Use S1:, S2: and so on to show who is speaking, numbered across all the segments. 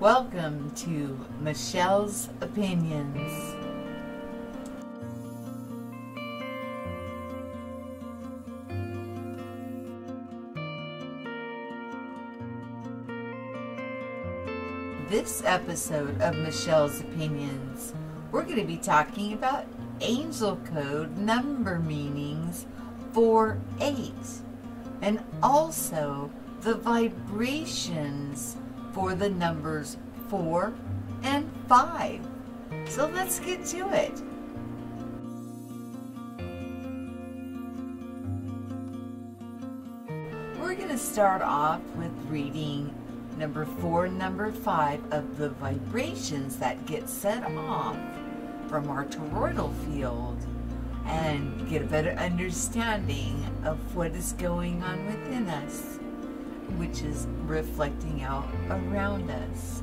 S1: Welcome to Michele's Opinions. This episode of Michele's Opinions, we're going to be talking about angel code number meanings for 8 and also the vibrations for the numbers 4 and 5. So let's get to it. We're going to start off with reading number 4 and number 5 of the vibrations that get set off from our toroidal field and get a better understanding of what is going on within us, which is reflecting out around us.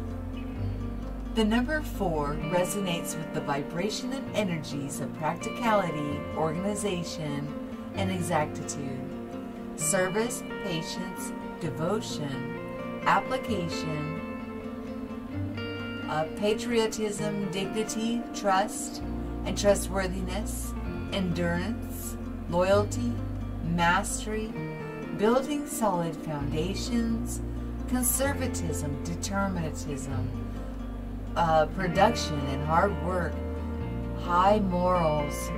S1: The number four resonates with the vibration and energies of practicality, organization, and exactitude, service, patience, devotion, application, patriotism, dignity, trust, and trustworthiness, endurance, loyalty, mastery, building solid foundations, conservatism, determinism, uh, production and hard work, high morals,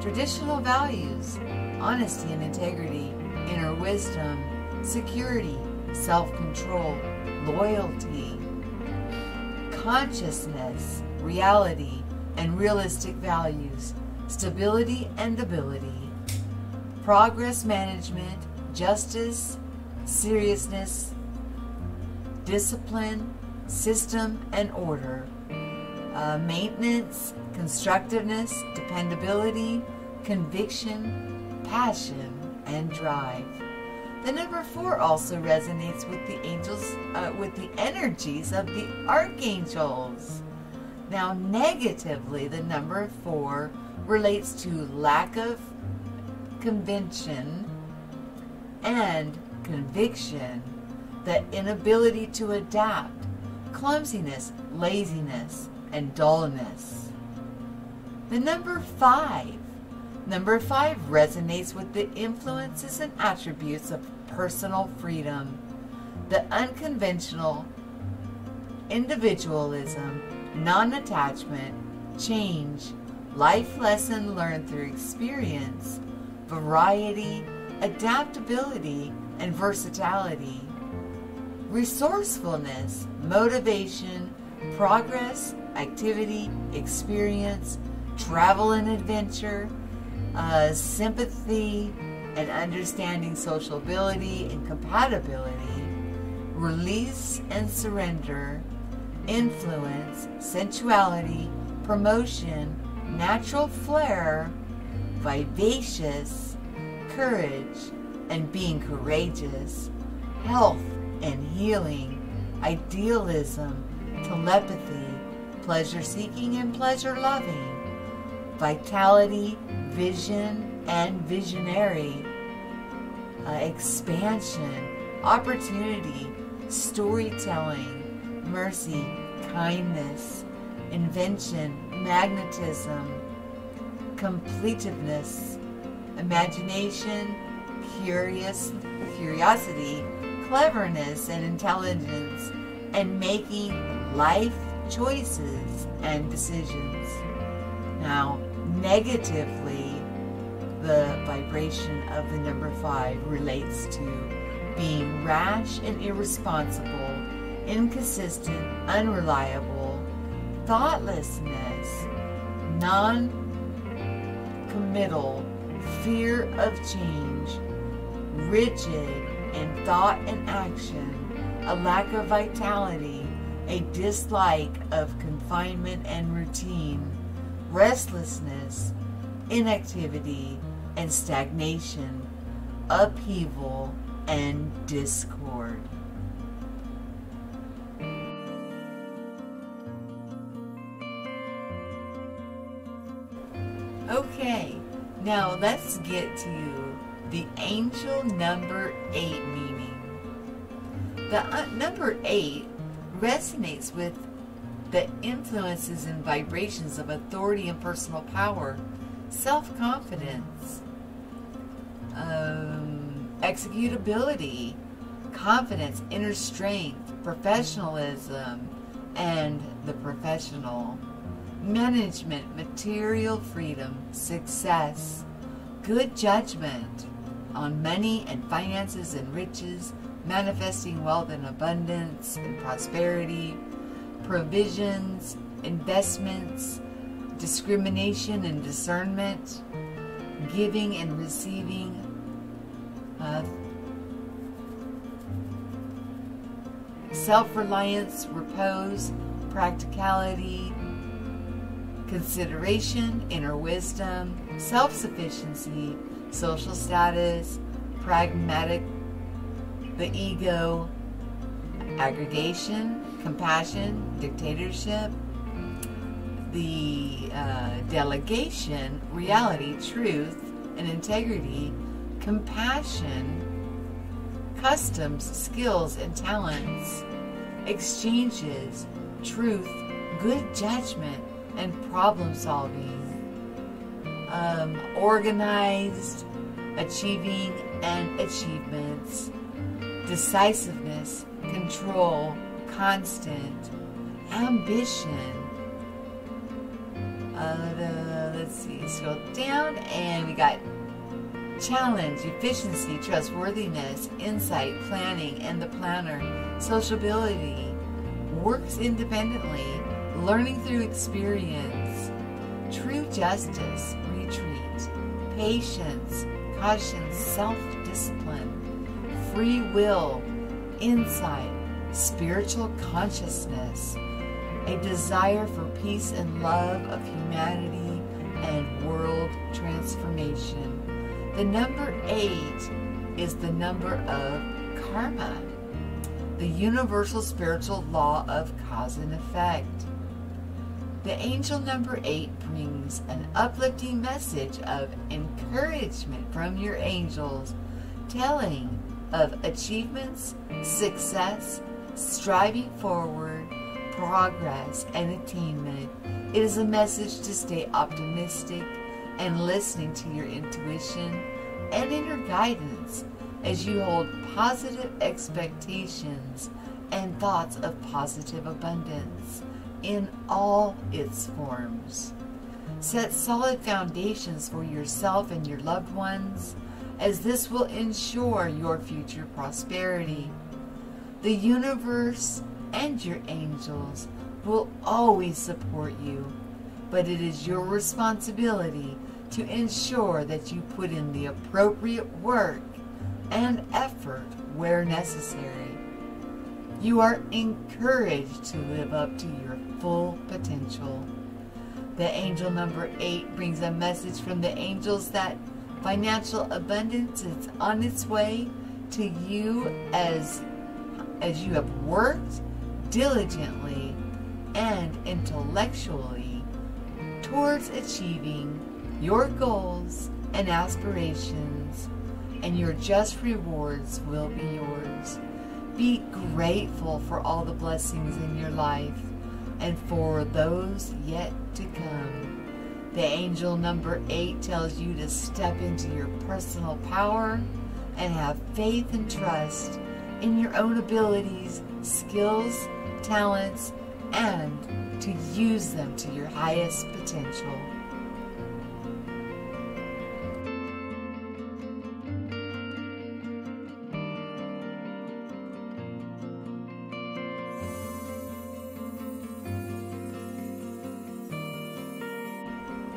S1: traditional values, honesty and integrity, inner wisdom, security, self control, loyalty, consciousness, reality, and realistic values, stability and ability, progress management, justice, seriousness, discipline, system, and order, uh, maintenance, constructiveness, dependability, conviction, passion, and drive. The number four also resonates with the angels, uh, with the energies of the archangels. Now, negatively, the number four relates to lack of convention and conviction, the inability to adapt, clumsiness, laziness, and dullness. The number five. Number five resonates with the influences and attributes of personal freedom, the unconventional individualism, non attachment, change, life lesson learned through experience, variety, adaptability, and versatility, resourcefulness, motivation, progress, activity, experience, travel and adventure, uh, sympathy and understanding sociability and compatibility, release and surrender, influence, sensuality, promotion, natural flair, vivacious, courage, and being courageous, health and healing, idealism, telepathy, pleasure seeking and pleasure loving, vitality, vision, and visionary, uh, expansion, opportunity, storytelling, mercy, kindness, invention, magnetism, completiveness, imagination, curious, curiosity, cleverness, and intelligence, and making life choices and decisions. Now, negatively, the vibration of the number five relates to being rash and irresponsible, inconsistent, unreliable, thoughtlessness, non committal, fear of change, rigid in thought and action, a lack of vitality, a dislike of confinement and routine, restlessness, inactivity, and stagnation, upheaval, and discord. Now let's get to the angel number eight meaning. The uh, number eight resonates with the influences and vibrations of authority and personal power, self confidence, um, executability, confidence, inner strength, professionalism, and the professional, management, material freedom, success, good judgment on money and finances and riches, manifesting wealth and abundance and prosperity, provisions, investments, discrimination and discernment, giving and receiving, uh, self reliance, repose, practicality, consideration, inner wisdom, self sufficiency, social status, pragmatic, the ego, aggregation, compassion, dictatorship, the uh, delegation, reality, truth, and integrity, compassion, customs, skills, and talents, exchanges, truth, good judgment, and problem solving, um, organized, achieving, and achievements, decisiveness, control, constant, ambition. Uh, let's see, scroll down, and we got challenge, efficiency, trustworthiness, insight, planning, and the planner, sociability, works independently, learning through experience, true justice, retreat, patience, caution, self discipline, free will, insight, spiritual consciousness, a desire for peace and love of humanity and world transformation. The number eight is the number of karma, the universal spiritual law of cause and effect. The angel number eight brings an uplifting message of encouragement from your angels, telling of achievements, success, striving forward, progress, and attainment. It is a message to stay optimistic and listening to your intuition and inner guidance as you hold positive expectations and thoughts of positive abundance in all its forms. Set solid foundations for yourself and your loved ones, as this will ensure your future prosperity. The universe and your angels will always support you, but it is your responsibility to ensure that you put in the appropriate work and effort where necessary. You are encouraged to live up to your full potential. The angel number eight brings a message from the angels that financial abundance is on its way to you as as you have worked diligently and intellectually towards achieving your goals and aspirations, and your just rewards will be yours. Be grateful for all the blessings in your life and for those yet to come. The angel number eight tells you to step into your personal power and have faith and trust in your own abilities, skills, talents, and to use them to your highest potential.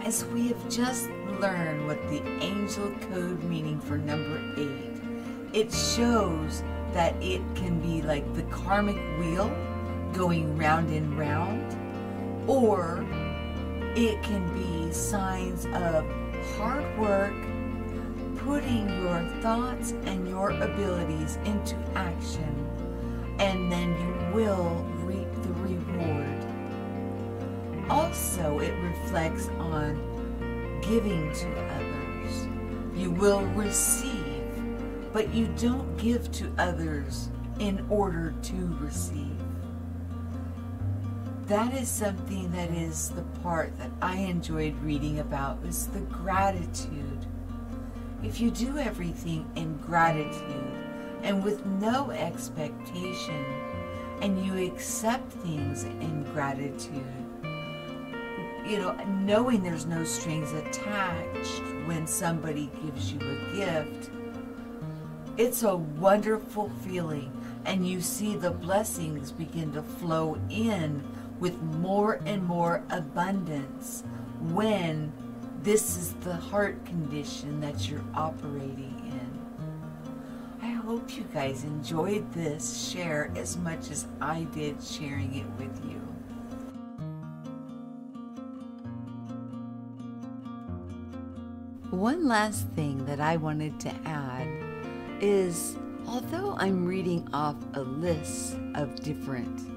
S1: As we have just learned what the angel code meaning for number eight, it shows that it can be like the karmic wheel going round and round, or it can be signs of hard work, putting your thoughts and your abilities into action, and then you will Also, it reflects on giving to others. You will receive but you don't give to others in order to receive. that is something that is the part that I enjoyed reading about was the gratitude. If you do everything in gratitude and with no expectation, and you accept things in gratitude, you know, knowing there's no strings attached when somebody gives you a gift, it's a wonderful feeling. And you see the blessings begin to flow in with more and more abundance when this is the heart condition that you're operating in. I hope you guys enjoyed this share as much as I did sharing it with you. One last thing that I wanted to add is although I'm reading off a list of different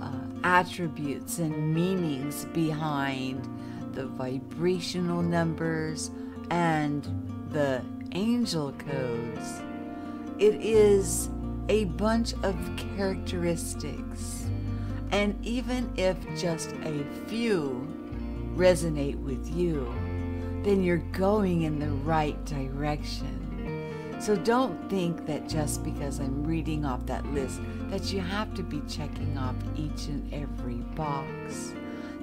S1: uh, attributes and meanings behind the vibrational numbers and the angel codes, it is a bunch of characteristics. And even if just a few resonate with you, then you're going in the right direction. So don't think that just because I'm reading off that list that you have to be checking off each and every box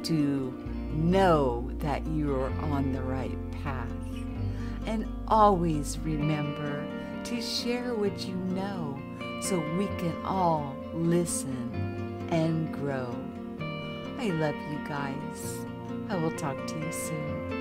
S1: to know that you're on the right path. And always remember to share what you know so we can all listen and grow. I love you guys. I will talk to you soon.